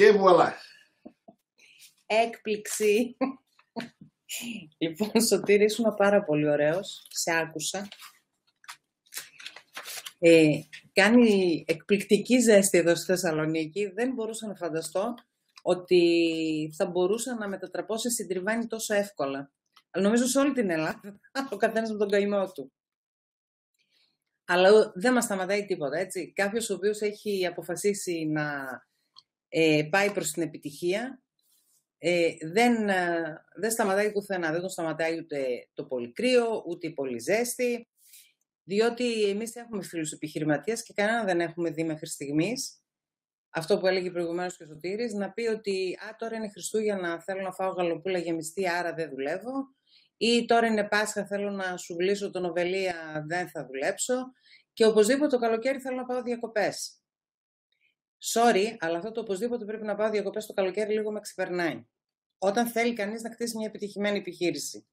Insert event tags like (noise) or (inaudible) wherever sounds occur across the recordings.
Και βουαλά. Έκπληξη. λοιπόν, Σωτήρη, ήσουν πάρα πολύ ωραίος. Σε άκουσα. Ε, κάνει εκπληκτική ζέστη εδώ στη Θεσσαλονίκη. Δεν μπορούσα να φανταστώ ότι θα μπορούσα να μετατραπώ σε συντριβάνι τόσο εύκολα. Αλλά νομίζω σε όλη την Ελλάδα, (laughs) ο καθένας με τον καημό του. Αλλά δεν μας σταματάει τίποτα, έτσι. Κάποιος ο οποίος έχει αποφασίσει να ε, πάει προς την επιτυχία, ε, δεν, ε, δεν σταματάει πουθενά. Δεν τον σταματάει ούτε το πολύ κρύο, ούτε η πολύ ζέστη, διότι εμείς έχουμε φίλους επιχειρηματίες και κανένα δεν έχουμε δει μέχρι στιγμής αυτό που έλεγε προηγουμένως και ο Σωτήρης, να πει ότι «Α, τώρα είναι Χριστούγεννα, θέλω να φάω γαλοπούλα γεμιστή, άρα δεν δουλεύω» ή «Τώρα είναι Πάσχα, θέλω να σου βλύσω τον Οβελία, δεν θα δουλέψω» και οπωσδήποτε το καλοκαίρι θέλω να πάω διακοπές. Sorry, αλλά αυτό το οπωσδήποτε πρέπει να πάω διακοπές το καλοκαίρι λίγο με ξεπερνάει. Όταν θέλει κανείς να κτίσει μια επιτυχημένη επιχείρηση.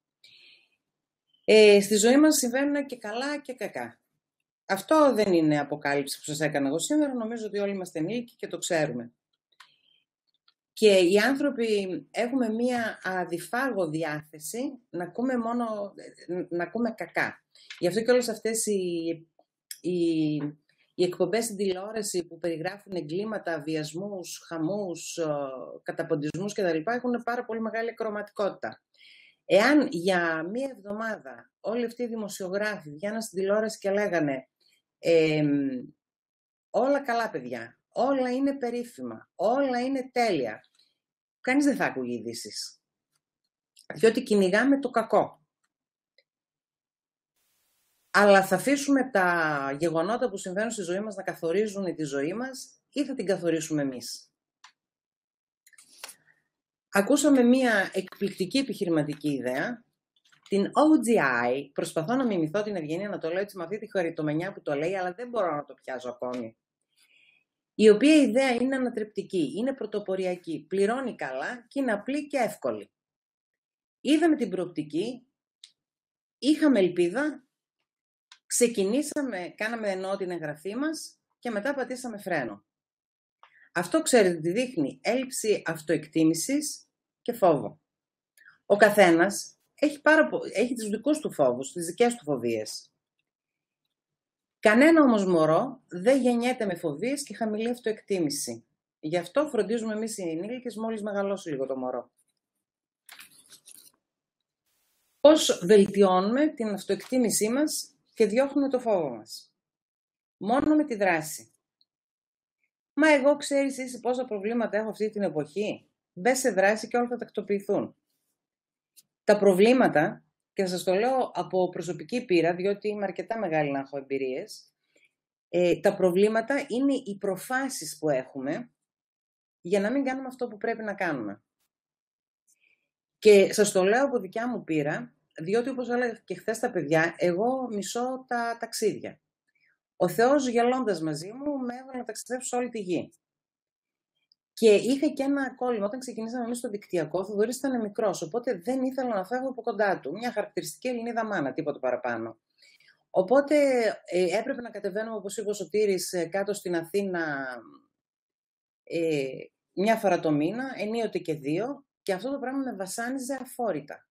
Ε, στη ζωή μας συμβαίνουν και καλά και κακά. Αυτό δεν είναι αποκάλυψη που σας έκανα εγώ σήμερα. Νομίζω ότι όλοι είμαστε ενήλικοι και το ξέρουμε. Και οι άνθρωποι έχουμε μία αδιφάγω διάθεση να ακούμε μόνο να ακούμε κακά. Γι' αυτό και όλες αυτές οι, οι, οι εκπομπές στην τηλεόραση που περιγράφουν εγκλήματα, βιασμούς, χαμούς, καταποντισμούς κτλ. έχουν πάρα πολύ μεγάλη κροματικότητα. Εάν για μία εβδομάδα όλοι αυτοί οι δημοσιογράφοι βγαίναν στην τηλεόραση και λέγανε όλα καλά παιδιά, όλα είναι περίφημα, όλα είναι τέλεια. Κανείς δεν θα ακούγει ειδήσεις. Διότι κυνηγάμε το κακό. Αλλά θα αφήσουμε τα γεγονότα που συμβαίνουν στη ζωή μας να καθορίζουν τη ζωή μας ή θα την καθορίσουμε εμείς. Ακούσαμε μία εκπληκτική επιχειρηματική ιδέα την OGI, προσπαθώ να μιμηθώ την Ευγενία να το λέω έτσι με αυτή τη χαριτομενιά που το λέει, αλλά δεν μπορώ να το πιάσω ακόμη. Η οποία ιδέα είναι ανατρεπτική, είναι πρωτοποριακή, πληρώνει καλά και είναι απλή και εύκολη. Είδαμε την προοπτική, είχαμε ελπίδα, ξεκινήσαμε, κάναμε ενώ την εγγραφή μας και μετά πατήσαμε φρένο. Αυτό ξέρετε τι δείχνει έλλειψη αυτοεκτίμησης και φόβο. Ο καθένας έχει, πάρα, έχει τους δικούς του φόβους, τις δικές του φοβίες. Κανένα όμως μωρό δεν γεννιέται με φοβίες και χαμηλή αυτοεκτίμηση. Γι' αυτό φροντίζουμε εμείς οι ενήλικες μόλις μεγαλώσει λίγο το μωρό. Πώς βελτιώνουμε την αυτοεκτίμησή μας; Και διώχνουμε το φόβο μας. Μόνο με τη δράση. Μα εγώ ξέρεις εσύ πόσα προβλήματα έχω αυτή την εποχή. Μπες σε δράση και όλα θα τακτοποιηθούν. Τα προβλήματα, και θα σας το λέω από προσωπική πείρα, διότι είμαι αρκετά μεγάλη να έχω εμπειρίες, ε, τα προβλήματα είναι οι προφάσεις που έχουμε για να μην κάνουμε αυτό που πρέπει να κάνουμε. Και σας το λέω από δικιά μου πείρα, διότι όπως έλεγα και χθες τα παιδιά, εγώ μισώ τα ταξίδια. Ο Θεός γελώντας μαζί μου με έβαλε να ταξιδέψω όλη τη γη. Και είχα και ένα κόλλημα. Όταν ξεκινήσαμε εμείς στο δικτυακό, ο Θοδωρής ήταν μικρός, οπότε δεν ήθελα να φεύγω από κοντά του. Μια χαρακτηριστική Ελληνίδα μάνα, τίποτα παραπάνω. Οπότε ε, έπρεπε να κατεβαίνουμε, όπως είπε ο Σωτήρης, ε, κάτω στην Αθήνα ε, μια φορά το μήνα, ενίοτε και δύο, και αυτό το πράγμα με βασάνιζε αφόρητα.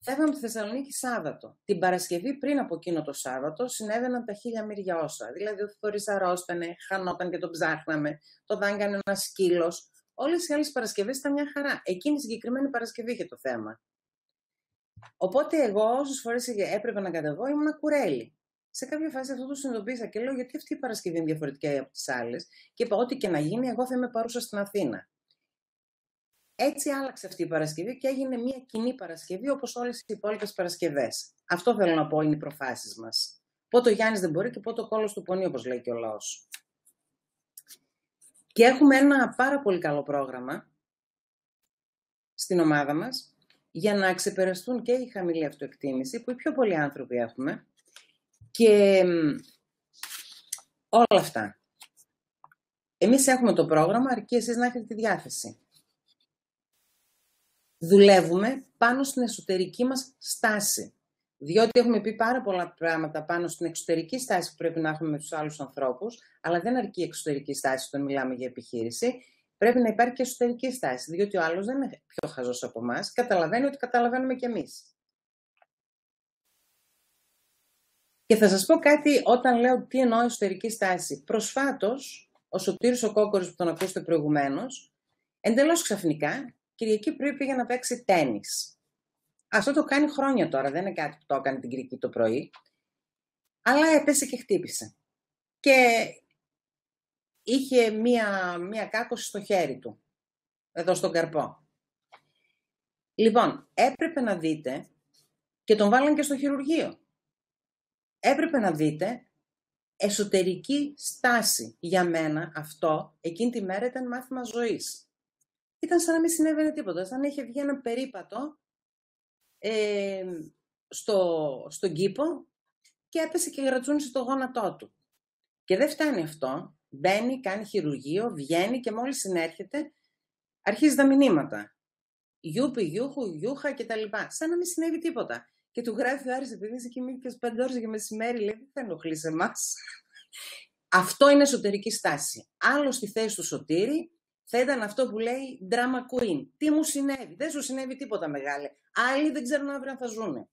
Φεύγαμε τη Θεσσαλονίκη Σάββατο. Την Παρασκευή πριν από εκείνο το Σάββατο συνέβαιναν τα χίλια μύρια όσα. Δηλαδή ο Θοδωρής αρρώστανε, χανόταν και το ψάχναμε, το δάγκανε ένας σκύλος. Όλες οι άλλες Παρασκευές ήταν μια χαρά. Εκείνη η συγκεκριμένη Παρασκευή είχε το θέμα. Οπότε εγώ όσες φορές έπρεπε να κατεβώ ήμουν κουρέλι. Σε κάποια φάση αυτό το συνειδητοποίησα και λέω γιατί αυτή η Παρασκευή είναι διαφορετική από τις άλλες; Και είπα, Ό,τι και να γίνει, εγώ θα είμαι παρούσα στην Αθήνα. Έτσι άλλαξε αυτή η Παρασκευή και έγινε μια κοινή Παρασκευή όπως όλες οι υπόλοιπες Παρασκευές. Αυτό θέλω να πω είναι οι προφάσεις μας. Πότε ο Γιάννης δεν μπορεί και πότε ο κόλος του πονεί όπως λέει και ο λαός. Και έχουμε ένα πάρα πολύ καλό πρόγραμμα στην ομάδα μας για να ξεπεραστούν και η χαμηλή αυτοεκτίμηση που οι πιο πολλοί άνθρωποι έχουμε και όλα αυτά. Εμείς έχουμε το πρόγραμμα αρκεί εσείς να έχετε τη διάθεση δουλεύουμε πάνω στην εσωτερική μας στάση. Διότι έχουμε πει πάρα πολλά πράγματα πάνω στην εξωτερική στάση που πρέπει να έχουμε με τους άλλους ανθρώπους, αλλά δεν αρκεί η εξωτερική στάση όταν μιλάμε για επιχείρηση. πρέπει να υπάρχει και εσωτερική στάση, διότι ο άλλος δεν είναι πιο χαζός από εμάς, καταλαβαίνει ότι καταλαβαίνουμε κι εμείς. Και θα σας πω κάτι όταν λέω τι εννοώ εσωτερική στάση. Προσφάτως, ο Σωτήρης ο Κόκορης που τον ακούσετε προηγουμένως, εντελώς ξαφνικά, Κυριακή πρωί πήγε να παίξει τέννις. Αυτό το κάνει χρόνια τώρα, δεν είναι κάτι που το έκανε την Κυριακή το πρωί. Αλλά έπεσε και χτύπησε. Και είχε μία, μία κάκωση στο χέρι του, εδώ στον καρπό. Λοιπόν, έπρεπε να δείτε και τον βάλαν και στο χειρουργείο. Έπρεπε να δείτε εσωτερική στάση. Για μένα αυτό εκείνη τη μέρα ήταν μάθημα ζωής. Ήταν σαν να μην συνέβαινε τίποτα, σαν να είχε βγει ένα περίπατο ε, στο, στον κήπο και έπεσε και γρατσούνισε το γόνατό του. Και δεν φτάνει αυτό. Μπαίνει, κάνει χειρουργείο, βγαίνει και μόλις συνέρχεται αρχίζει τα μηνύματα. Γιούπι, γιούχου, γιούχα κτλ. Σαν να μην συνέβη τίποτα. Και του γράφει ο Άρης, επειδή είσαι κοιμήθηκες πέντε ώρες για μεσημέρι, λέει, δεν θα ενοχλείς εμάς. Αυτό είναι εσωτερική στάση. Άλλο στη θέση του Σωτήρη θα ήταν αυτό που λέει drama queen. Τι μου συνέβη; Δεν σου συνέβη τίποτα μεγάλε. Άλλοι δεν ξέρουν αύριο αν θα ζούνε.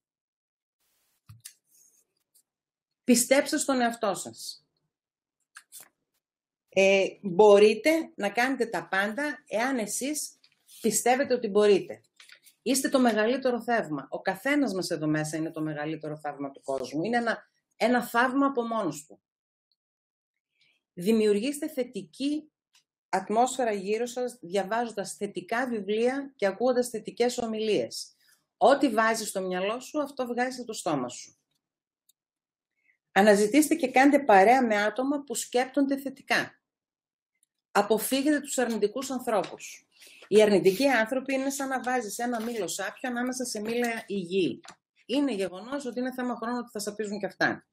Πιστέψτε στον εαυτό σας. Ε, μπορείτε να κάνετε τα πάντα εάν εσείς πιστεύετε ότι μπορείτε. Είστε το μεγαλύτερο θαύμα. Ο καθένας μας εδώ μέσα είναι το μεγαλύτερο θαύμα του κόσμου. Είναι ένα, ένα θαύμα από μόνος του. Δημιουργήστε θετική ατμόσφαιρα γύρω σας, διαβάζοντας θετικά βιβλία και ακούγοντας θετικές ομιλίες. Ό,τι βάζεις στο μυαλό σου, αυτό βγάζει το στόμα σου. Αναζητήστε και κάντε παρέα με άτομα που σκέπτονται θετικά. Αποφύγετε τους αρνητικούς ανθρώπους. Οι αρνητικοί άνθρωποι είναι σαν να βάζεις ένα μήλο σάπιο ανάμεσα σε μήλα υγιή. Είναι γεγονός ότι είναι θέμα χρόνου ότι θα σαπίζουν και αυτά.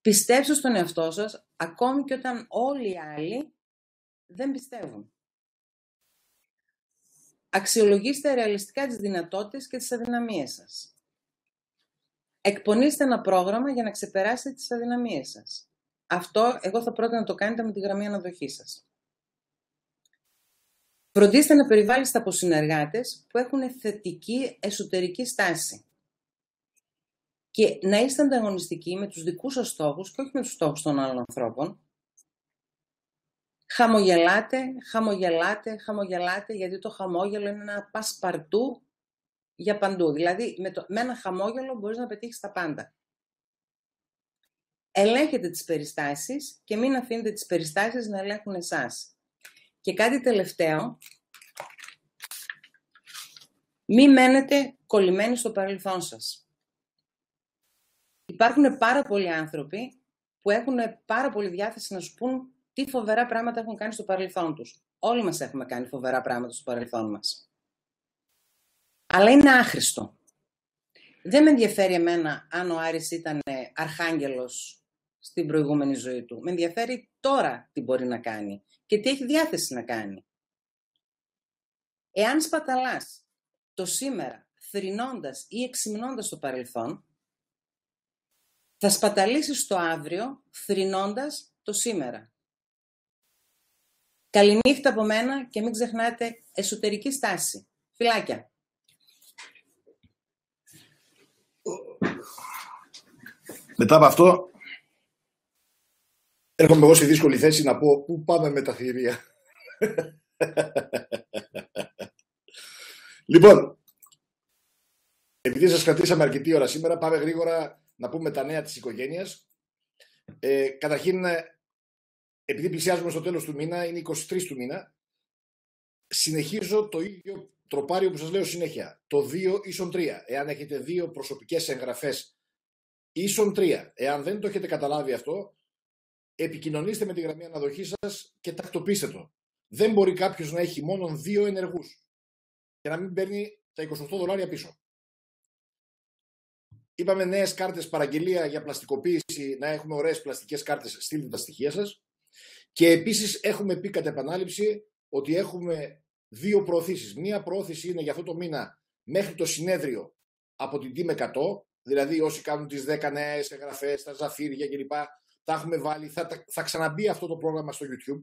Πιστέψτε στον εαυτό σας, ακόμη και όταν όλοι οι άλλοι δεν πιστεύουν. Αξιολογήστε ρεαλιστικά τις δυνατότητες και τις αδυναμίες σας. Εκπονήστε ένα πρόγραμμα για να ξεπεράσετε τις αδυναμίες σας. Αυτό εγώ θα πρότεινα να το κάνετε με τη γραμμή αναδοχής σας. Φροντίστε να περιβάλλεστε από συνεργάτες που έχουν θετική εσωτερική στάση. Και να είστε ανταγωνιστικοί με τους δικούς σας στόχους και όχι με τους στόχους των άλλων ανθρώπων. Χαμογελάτε, χαμογελάτε, χαμογελάτε, γιατί το χαμόγελο είναι ένα πασπαρτού για παντού. Δηλαδή, με, το, με ένα χαμόγελο μπορείς να πετύχεις τα πάντα. Ελέγχετε τις περιστάσεις και μην αφήνετε τις περιστάσεις να ελέγχουν εσάς. Και κάτι τελευταίο, μην μένετε κολλημένοι στο παρελθόν σας. Υπάρχουν πάρα πολλοί άνθρωποι που έχουν πάρα πολύ διάθεση να σου πούν τι φοβερά πράγματα έχουν κάνει στο παρελθόν τους. Όλοι μας έχουμε κάνει φοβερά πράγματα στο παρελθόν μας. Αλλά είναι άχρηστο. Δεν με ενδιαφέρει εμένα αν ο Άρης ήταν αρχάγγελος στην προηγούμενη ζωή του. Με ενδιαφέρει τώρα τι μπορεί να κάνει και τι έχει διάθεση να κάνει. Εάν σπαταλάς το σήμερα θρηνώντας ή εξυμνώντας το παρελθόν, θα σπαταλήσεις το αύριο θρηνώντας το σήμερα. Καληνύχτα από μένα και μην ξεχνάτε εσωτερική στάση. Φιλάκια. Μετά από αυτό, έρχομαι εγώ στη δύσκολη θέση να πω πού πάμε με τα θηρία; (laughs) λοιπόν, επειδή σας κρατήσαμε αρκετή ώρα σήμερα, πάμε γρήγορα να πούμε τα νέα της οικογένειας. Ε, καταρχήν, επειδή πλησιάζουμε στο τέλος του μήνα, είναι 23 του μήνα, συνεχίζω το ίδιο τροπάριο που σας λέω συνέχεια. Το 2 ίσον 3. Εάν έχετε δύο προσωπικές εγγραφές ίσον 3. Εάν δεν το έχετε καταλάβει αυτό, επικοινωνήστε με τη γραμμή αναδοχής σας και τακτοποιήστε το. Δεν μπορεί κάποιος να έχει μόνο δύο ενεργούς και να μην παίρνει τα 28 δολάρια πίσω. Είπαμε νέες κάρτες παραγγελία για πλαστικοποίηση, να έχουμε ωραίες πλαστικές κάρτες. Στείλτε τα στοιχεία σας. Και επίσης έχουμε πει κατά επανάληψη ότι έχουμε δύο προωθήσεις. Μία προώθηση είναι για αυτό το μήνα μέχρι το συνέδριο από την Team 100, δηλαδή όσοι κάνουν τις 10 νέες εγγραφές, τα ζαφύρια κλπ. Τα έχουμε βάλει, θα, θα ξαναμπεί αυτό το πρόγραμμα στο YouTube.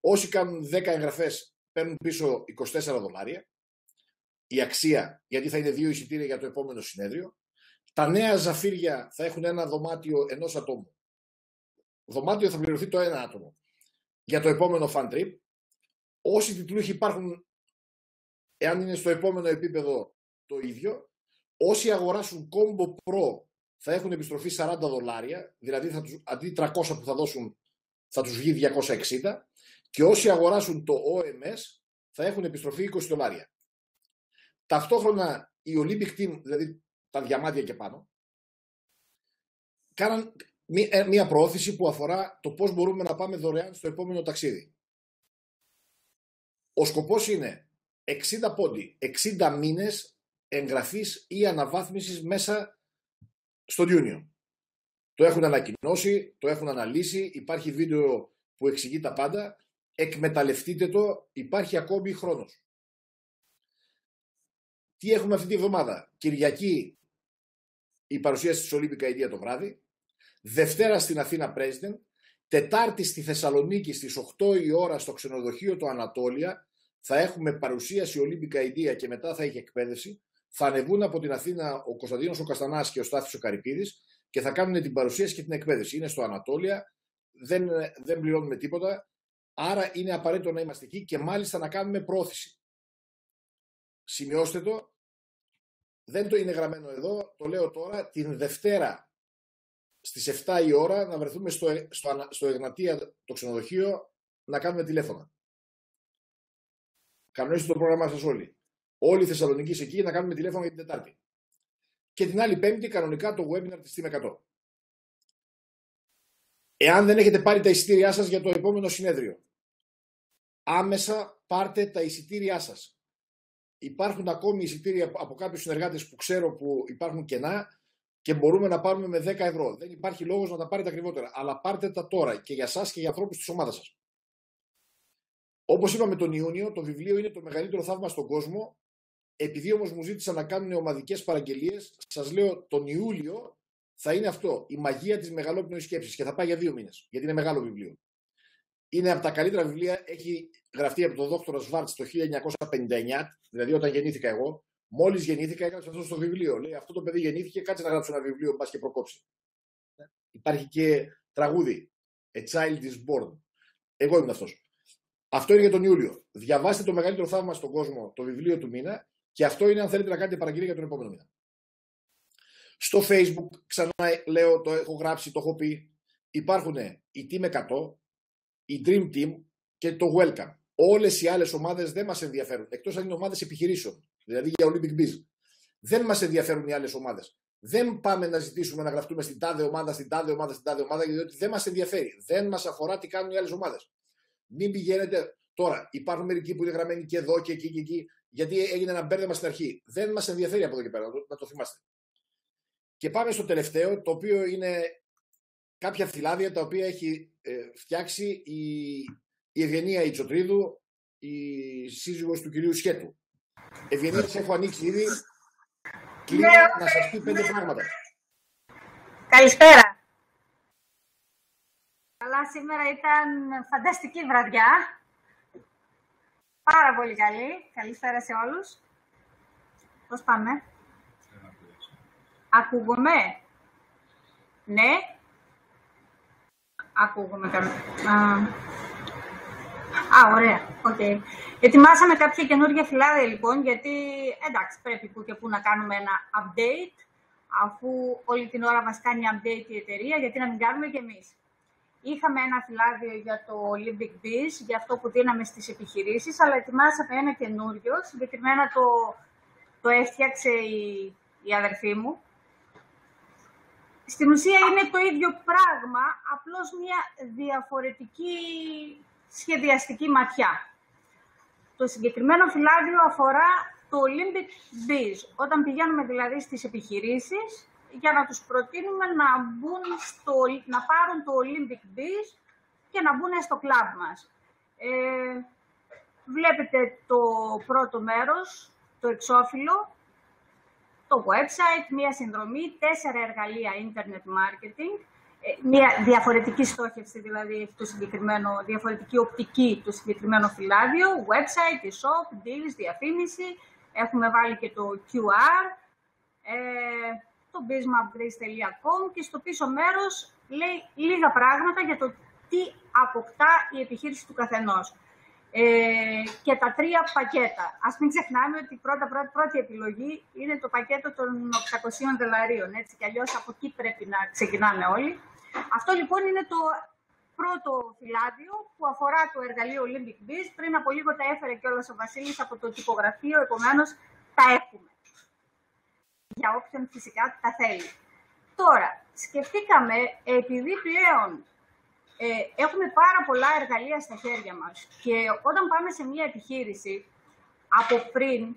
Όσοι κάνουν 10 εγγραφές παίρνουν πίσω 24 δολάρια η αξία, γιατί θα είναι δύο εισιτήρια για το επόμενο συνέδριο. Τα νέα ζαφύρια θα έχουν ένα δωμάτιο ενός ατόμου. Δωμάτιο θα πληρωθεί το ένα άτομο για το επόμενο fan trip. Όσοι τιτλούχοι υπάρχουν, εάν είναι στο επόμενο επίπεδο το ίδιο, όσοι αγοράσουν Combo Pro θα έχουν επιστροφή 40 δολάρια, δηλαδή θα τους, αντί 300 που θα δώσουν θα τους βγει 260 και όσοι αγοράσουν το OMS θα έχουν επιστροφή 20 δολάρια. Ταυτόχρονα η Olympic Team, δηλαδή τα διαμάτια και πάνω, κάναν ε, μία προώθηση που αφορά το πώς μπορούμε να πάμε δωρεάν στο επόμενο ταξίδι. Ο σκοπός είναι 60 πόντι, 60 μήνες εγγραφής ή αναβάθμισης μέσα στο Ιούνιο. Το έχουν ανακοινώσει, το έχουν αναλύσει, υπάρχει βίντεο που εξηγεί τα πάντα. Εκμεταλλευτείτε το, υπάρχει ακόμη χρόνος. Τι έχουμε αυτή τη βδομάδα; Κυριακή η παρουσίαση της Ολύμπικα Ιδία το βράδυ. Δευτέρα στην Αθήνα President. Τετάρτη στη Θεσσαλονίκη στις 8 η ώρα στο ξενοδοχείο του Ανατόλια θα έχουμε παρουσίαση Ολύμπικα Ιδία και μετά θα έχει εκπαίδευση. Θα ανεβούν από την Αθήνα ο Κωνσταντίνος ο Καστανάς και ο Στάθης ο Καρυπίδης και θα κάνουν την παρουσίαση και την εκπαίδευση. Είναι στο Ανατόλια, δεν, δεν πληρώνουμε τίποτα, άρα είναι απαραίτητο να είμαστε εκεί και μάλιστα να κάνουμε πρόθεση. Σημειώστε το, δεν το είναι γραμμένο εδώ, το λέω τώρα, την Δευτέρα στις 7 η ώρα να βρεθούμε στο, στο, στο Εγνατία το ξενοδοχείο να κάνουμε τηλέφωνα. Κανονίστε το πρόγραμμά σας όλοι. Όλοι οι Θεσσαλονίκη εκεί να κάνουμε τηλέφωνο για την Τετάρτη και την άλλη Πέμπτη κανονικά το webinar της Team 100. Εάν δεν έχετε πάρει τα εισιτήριά σας για το επόμενο συνέδριο, άμεσα πάρτε τα εισιτήριά σας. Υπάρχουν ακόμη εισιτήρια από κάποιους συνεργάτες που ξέρω που υπάρχουν κενά και μπορούμε να πάρουμε με 10 ευρώ. Δεν υπάρχει λόγος να τα πάρετε ακριβότερα, αλλά πάρτε τα τώρα και για σας και για ανθρώπους της ομάδας σας. Όπως είπαμε τον Ιούνιο, το βιβλίο είναι το μεγαλύτερο θαύμα στον κόσμο επειδή όμως μου ζήτησαν να κάνουν ομαδικές παραγγελίες, σας λέω τον Ιούλιο θα είναι αυτό. Η μαγεία της μεγαλόπνοης σκέψης και θα πάει για δύο μήνες. Γιατί είναι μεγάλο βιβλίο. Είναι από τα καλύτερα βιβλία. Έχει γραφτεί από τον δόκτωρο Σβάρτς το 1959, δηλαδή όταν γεννήθηκα εγώ. Μόλις γεννήθηκα, έγραψε αυτό στο βιβλίο. Λέει αυτό το παιδί γεννήθηκε, κάτσε να γράψει ένα βιβλίο, μπας και προκόψεις. Υπάρχει και τραγούδι. A child is born. Εγώ ήμουν αυτός. Αυτό είναι για τον Ιούλιο. Διαβάστε το μεγαλύτερο θαύμα στον κόσμο, το βιβλίο του μήνα και αυτό είναι αν θέλετε να κάνετε παραγγελία για τον επόμενο μήνα. Στο Facebook, ξανά λέω, το έχω γράψει, το έχω πει, υπάρχουν η Team 100, η Dream Team και το Welcome. Όλες οι άλλες ομάδες δεν μας ενδιαφέρουν, εκτός αν είναι ομάδες επιχειρήσεων, δηλαδή για Olympic Biz. Δεν μας ενδιαφέρουν οι άλλες ομάδες. Δεν πάμε να ζητήσουμε να γραφτούμε στην τάδε ομάδα, στην τάδε ομάδα, στην τάδε ομάδα, γιατί δεν μας ενδιαφέρει. Δεν μας αφορά τι κάνουν οι άλλες ομάδες. Μην πηγαίνετε τώρα. Υπάρχουν μερικοί που είναι γραμμένοι και εδώ και εκεί και εκεί γιατί έγινε ένα μπέρδεμα στην αρχή. Δεν μας ενδιαφέρει από εδώ και πέρα, να το θυμάστε. Και πάμε στο τελευταίο, το οποίο είναι κάποια φυλάδια τα οποία έχει ε, φτιάξει η, η Ευγενία Ιτσοτρίδου, η σύζυγος του κυρίου Σχέτου. Ευγενία, σε έχω ανοίξει ήδη. Κλείνω ναι, να σας πει πέντε πράγματα. Καλησπέρα. Καλά, σήμερα ήταν φανταστική βραδιά. Πάρα πολύ καλή. Καλησπέρα σε όλους. Πώς πάμε; Ακούγομαι; Ναι. Ακούγομαι καλά. Α, ωραία. Okay. Ετοιμάσαμε κάποια καινούργια φυλάδια λοιπόν, γιατί εντάξει πρέπει που και που να κάνουμε ένα update, αφού όλη την ώρα μας κάνει update η εταιρεία, γιατί να μην κάνουμε και εμείς. Είχαμε ένα φυλάδιο για το Olympic Biz, για αυτό που δίναμε στις επιχειρήσεις, αλλά ετοιμάσαμε ένα καινούριο, συγκεκριμένα το, το έφτιαξε η, η αδερφή μου. Στην ουσία είναι το ίδιο πράγμα, απλώς μια διαφορετική σχεδιαστική ματιά. Το συγκεκριμένο φυλάδιο αφορά το Olympic Biz. Όταν πηγαίνουμε δηλαδή στις επιχειρήσεις, για να τους προτείνουμε να, μπουν στο, να πάρουν το Olympic Beach και να μπουν στο κλαμπ μας. Ε, βλέπετε το πρώτο μέρος, το εξώφυλλο, το website, μία συνδρομή, τέσσερα εργαλεία internet marketing, μια διαφορετική στόχευση, δηλαδή το συγκεκριμένο, διαφορετική οπτική του συγκεκριμένο φυλάδιο, website, e-shop, deals, διαφήμιση, έχουμε βάλει και το QR, ε, το bizmapgrace.com και στο πίσω μέρος λέει λίγα πράγματα για το τι αποκτά η επιχείρηση του καθενός. Ε, και τα τρία πακέτα. Ας μην ξεχνάμε ότι η πρώτα, πρώτη, πρώτη επιλογή είναι το πακέτο των 800 δολαρίων. Έτσι κι αλλιώς από εκεί πρέπει να ξεκινάμε όλοι. Αυτό λοιπόν είναι το πρώτο φυλάδιο που αφορά το εργαλείο Olympic Biz. Πριν από λίγο τα έφερε κιόλας ο Βασίλης από το τυπογραφείο, επομένως τα έχουμε. Για όποιον φυσικά τα θέλει. Τώρα, σκεφτήκαμε, επειδή πλέον ε, έχουμε πάρα πολλά εργαλεία στα χέρια μας και όταν πάμε σε μια επιχείρηση, από πριν,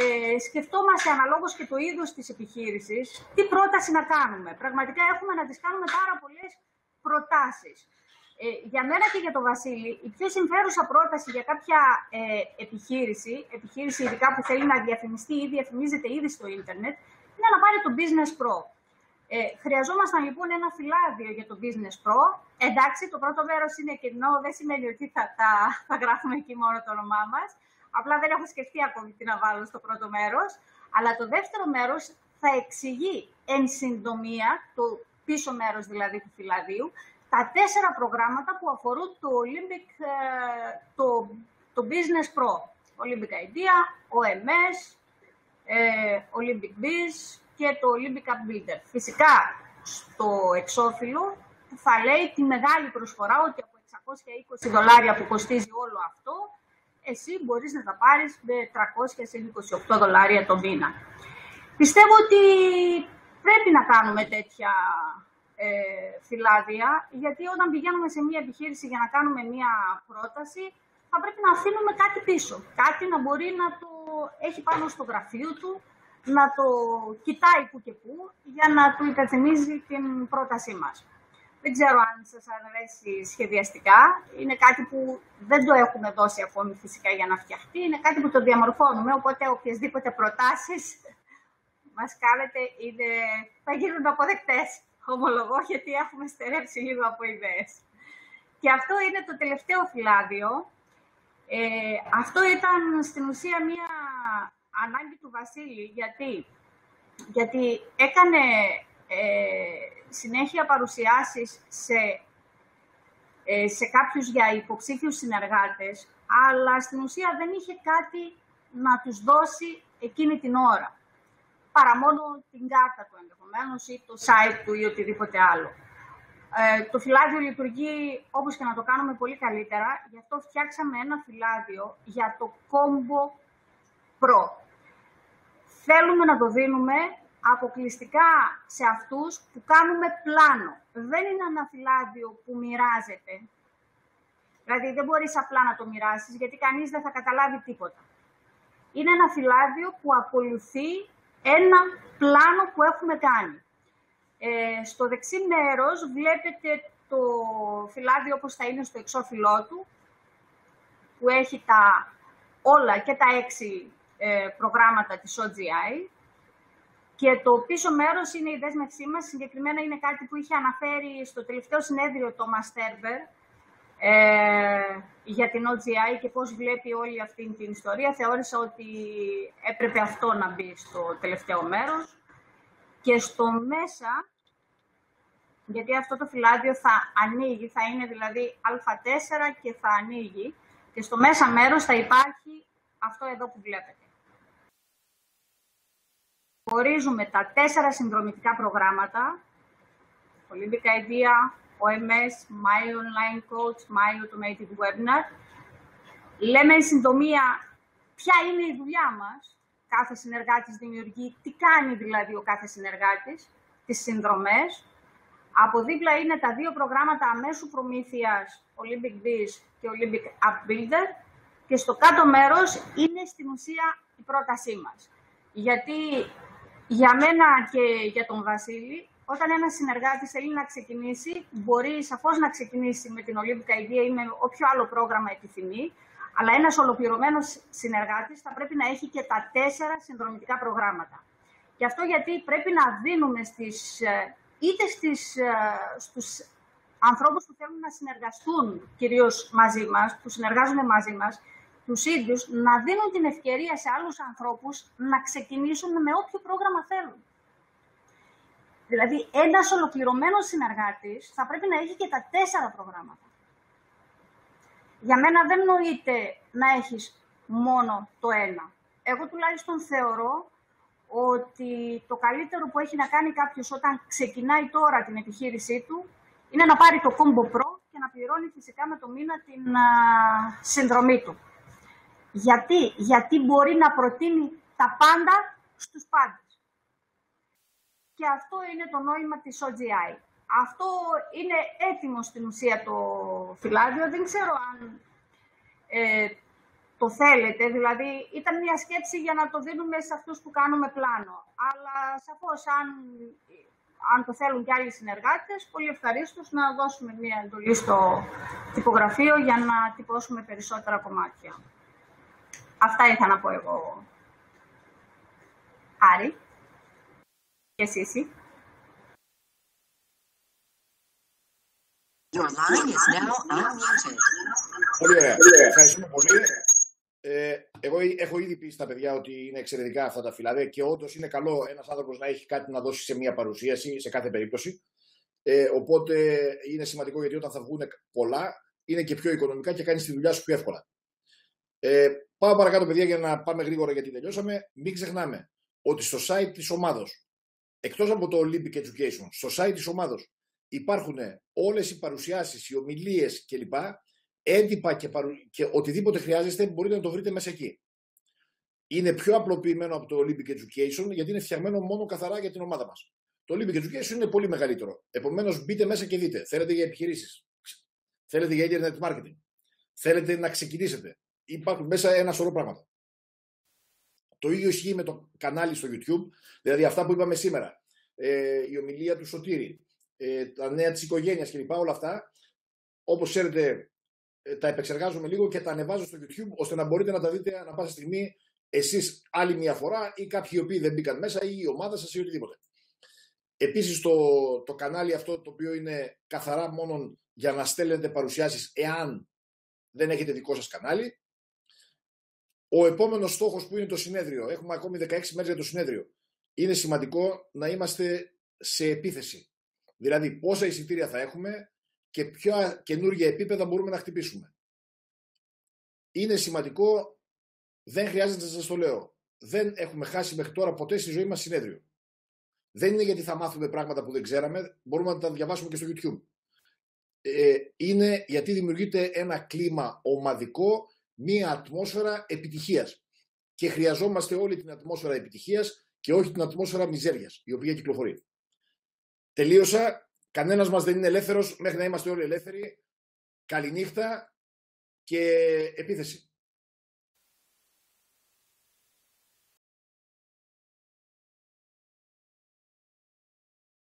ε, σκεφτόμαστε αναλόγως και το είδος της επιχείρησης, τι πρόταση να κάνουμε. Πραγματικά έχουμε να τις κάνουμε πάρα πολλές προτάσεις. Ε, για μένα και για τον Βασίλη, η πιο συμφέρουσα πρόταση για κάποια ε, επιχείρηση, επιχείρηση ειδικά που θέλει να διαφημιστεί ή διαφημίζεται ήδη στο ίντερνετ, είναι να πάρει το Business Pro. Ε, χρειαζόμασταν λοιπόν ένα φυλάδιο για το Business Pro. Εντάξει, το πρώτο μέρος είναι κοινό, δεν σημαίνει ότι θα, θα, θα γράφουμε εκεί μόνο το όνομά μας. Απλά δεν έχω σκεφτεί ακόμη τι να βάλω στο πρώτο μέρος. Αλλά το δεύτερο μέρος θα εξηγεί εν συντομία, το πίσω μέρος δηλαδή του φυλαδίου, τα τέσσερα προγράμματα που αφορούν το Olympic, ε, το, το Business Pro. Olympic Idea, OMS, ε, Olympic Biz και το Olympic Up Builder. Φυσικά, στο εξώφυλλο θα λέει τη μεγάλη προσφορά ότι από 620 δολάρια που κοστίζει όλο αυτό, εσύ μπορείς να τα πάρεις με 328 δολάρια το μήνα. Πιστεύω ότι πρέπει να κάνουμε τέτοια ε, φυλάδια, γιατί όταν πηγαίνουμε σε μια επιχείρηση για να κάνουμε μια πρόταση, θα πρέπει να αφήνουμε κάτι πίσω. Κάτι να μπορεί να το έχει πάνω στο γραφείο του, να το κοιτάει που και που, για να του υπενθυμίζει την πρότασή μας. Δεν ξέρω αν σας αρέσει σχεδιαστικά. Είναι κάτι που δεν το έχουμε δώσει ακόμη φυσικά για να φτιαχτεί. Είναι κάτι που το διαμορφώνουμε, οπότε οποιασδήποτε προτάσεις μας κάνετε είναι... θα γίνουν αποδεκτές, ομολογώ, γιατί έχουμε στερέψει λίγο από ιδέες. Και αυτό είναι το τελευταίο φυλάδιο. Ε, αυτό ήταν στην ουσία μία ανάγκη του Βασίλη. Γιατί, γιατί έκανε ε, συνέχεια παρουσιάσεις σε, ε, σε κάποιους για υποψήφιους συνεργάτες, αλλά στην ουσία δεν είχε κάτι να τους δώσει εκείνη την ώρα. Παρά μόνο την κάρτα του ενδεχομένως ή το site του ή οτιδήποτε άλλο. Ε, το φυλάδιο λειτουργεί όπως και να το κάνουμε πολύ καλύτερα, γι' αυτό φτιάξαμε ένα φυλάδιο για το Combo Pro. Θέλουμε να το δίνουμε αποκλειστικά σε αυτούς που κάνουμε πλάνο. Δεν είναι ένα φυλάδιο που μοιράζεται. Δηλαδή δεν μπορείς απλά να το μοιράσεις γιατί κανείς δεν θα καταλάβει τίποτα. Είναι ένα φυλάδιο που ακολουθεί ένα πλάνο που έχουμε κάνει. Ε, στο δεξί μέρος βλέπετε το φυλάδιο όπως θα είναι στο εξώφυλλό του, που έχει τα όλα και τα έξι ε, προγράμματα της OGI. Και το πίσω μέρος είναι η δέσμευσή μας. Συγκεκριμένα είναι κάτι που είχε αναφέρει στο τελευταίο συνέδριο το Masterber ε, για την OGI και πώς βλέπει όλη αυτή την ιστορία. Θεώρησα ότι έπρεπε αυτό να μπει στο τελευταίο μέρος. Και στο μέσα, γιατί αυτό το φυλάδιο θα ανοίγει, θα είναι δηλαδή α4 και θα ανοίγει. Και στο μέσα μέρος θα υπάρχει αυτό εδώ που βλέπετε χωρίζουμε τα τέσσερα συνδρομητικά προγράμματα, Olympic Idea, OMS, My Online Coach, My Automated Webinar. Λέμε εν συντομία ποια είναι η δουλειά μας, κάθε συνεργάτης δημιουργεί, τι κάνει δηλαδή ο κάθε συνεργάτης, τις συνδρομές. Από δίπλα είναι τα δύο προγράμματα αμέσου προμήθειας, Olympic Biz και Olympic App Builder. Και στο κάτω μέρος είναι στην ουσία η πρότασή μας. Γιατί για μένα και για τον Βασίλη, όταν ένας συνεργάτης θέλει να ξεκινήσει, μπορεί σαφώς να ξεκινήσει με την Olympic Idea ή με όποιο άλλο πρόγραμμα επιθυμεί, αλλά ένας ολοκληρωμένος συνεργάτης θα πρέπει να έχει και τα τέσσερα συνδρομητικά προγράμματα. Και αυτό γιατί πρέπει να δίνουμε στις, ε, είτε στις, ε, στους ανθρώπους που θέλουν να συνεργαστούν κυρίως μαζί μας, που συνεργάζονται μαζί μας, τους ίδιους, να δίνουν την ευκαιρία σε άλλους ανθρώπους να ξεκινήσουν με όποιο πρόγραμμα θέλουν. Δηλαδή, ένας ολοκληρωμένος συνεργάτης θα πρέπει να έχει και τα τέσσερα προγράμματα. Για μένα δεν νοείται να έχεις μόνο το ένα. Εγώ τουλάχιστον θεωρώ ότι το καλύτερο που έχει να κάνει κάποιος όταν ξεκινάει τώρα την επιχείρησή του είναι να πάρει το Combo Pro και να πληρώνει φυσικά με το μήνα την συνδρομή του. Γιατί, γιατί μπορεί να προτείνει τα πάντα στους πάντες. Και αυτό είναι το νόημα της OGI. Αυτό είναι έτοιμο στην ουσία το φυλάδιο. Δεν ξέρω αν ε, το θέλετε. Δηλαδή, ήταν μια σκέψη για να το δίνουμε σε αυτούς που κάνουμε πλάνο. Αλλά σαφώς, αν, αν το θέλουν και άλλοι συνεργάτες, πολύ ευχαρίστως να δώσουμε μια εντολή στο τυπογραφείο για να τυπώσουμε περισσότερα κομμάτια. Αυτά είχα να πω εγώ. Άρη. Και εσύ, εσύ. Your line is now unmuted. Πολύ ωραία. Ευχαριστούμε πολύ. Ε, εγώ έχω ήδη πει στα παιδιά ότι είναι εξαιρετικά αυτά τα φυλάδια και όντως είναι καλό ένας άνθρωπος να έχει κάτι να δώσει σε μια παρουσίαση σε κάθε περίπτωση. Ε, οπότε είναι σημαντικό γιατί όταν θα βγουν πολλά είναι και πιο οικονομικά και κάνεις τη δουλειά σου πιο εύκολα. Ε, πάω παρακάτω, παιδιά, για να πάμε γρήγορα γιατί τελειώσαμε. Μην ξεχνάμε ότι στο site της ομάδος, εκτός από το Olympic Education, στο site της ομάδος υπάρχουν όλες οι παρουσιάσεις, οι ομιλίες κλπ. Έντυπα και, παρου... και οτιδήποτε χρειάζεστε μπορείτε να το βρείτε μέσα εκεί. Είναι πιο απλοποιημένο από το Olympic Education γιατί είναι φτιαγμένο μόνο καθαρά για την ομάδα μας. Το Olympic Education είναι πολύ μεγαλύτερο. Επομένως, μπείτε μέσα και δείτε. Θέλετε για επιχειρήσεις. Θέλετε για internet marketing. Θέλετε να ξεκινήσετε υπάρχουν μέσα ένα σωρό πράγματα. Το ίδιο ισχύει με το κανάλι στο YouTube, δηλαδή αυτά που είπαμε σήμερα. Ε, η ομιλία του Σωτήρη, ε, τα νέα της οικογένειας κλπ. Όλα αυτά, όπως ξέρετε, ε, τα επεξεργάζομαι λίγο και τα ανεβάζω στο YouTube ώστε να μπορείτε να τα δείτε ανά πάσα στιγμή εσείς άλλη μια φορά ή κάποιοι οι οποίοι δεν μπήκαν μέσα ή η ομάδα σας ή οτιδήποτε. Επίσης, το, το κανάλι αυτό το οποίο είναι καθαρά μόνο για να στέλνετε παρουσιάσεις εάν δεν έχετε δικό σας κανάλι ο επόμενος στόχος που είναι το συνέδριο, έχουμε ακόμη 16 μέρες για το συνέδριο, είναι σημαντικό να είμαστε σε επίθεση. Δηλαδή, πόσα εισιτήρια θα έχουμε και ποια καινούργια επίπεδα μπορούμε να χτυπήσουμε. Είναι σημαντικό, δεν χρειάζεται να σας το λέω. Δεν έχουμε χάσει μέχρι τώρα ποτέ στη ζωή μας συνέδριο. Δεν είναι γιατί θα μάθουμε πράγματα που δεν ξέραμε, μπορούμε να τα διαβάσουμε και στο YouTube. Ε, είναι γιατί δημιουργείται ένα κλίμα ομαδικό μία ατμόσφαιρα επιτυχίας. Και χρειαζόμαστε όλη την ατμόσφαιρα επιτυχίας και όχι την ατμόσφαιρα μιζέριας, η οποία κυκλοφορεί. Τελείωσα. Κανένας μας δεν είναι ελεύθερος μέχρι να είμαστε όλοι ελεύθεροι. Καληνύχτα και επίθεση.